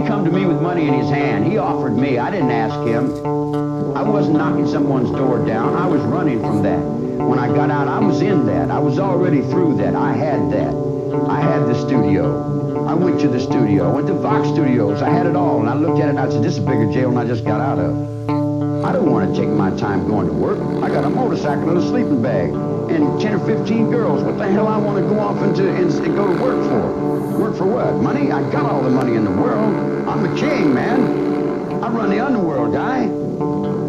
He come to me with money in his hand. He offered me. I didn't ask him. I wasn't knocking someone's door down. I was running from that. When I got out, I was in that. I was already through that. I had that. I had the studio. I went to the studio. I went to Vox Studios. I had it all. And I looked at it and I said, this is a bigger jail than I just got out of. I don't want to take my time going to work. I got a motorcycle and a sleeping bag and 10 or 15 girls. What the hell I want to go off into and, and go to work for? Work for what? Money? I got all the money in the world. I'm a king, man. I run the underworld, guy.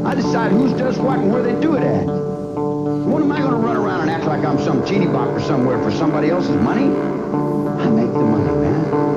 I decide who's does what and where they do it at. What am I going to run around and act like I'm some teeny bopper somewhere for somebody else's money? I make the money, man.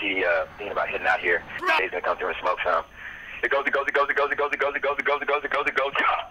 See uh, thinking about hitting out here. He's gonna come through and smoke some. It goes, it goes, it goes, it goes, it goes, it goes, it goes, it goes, it goes, it goes, it goes.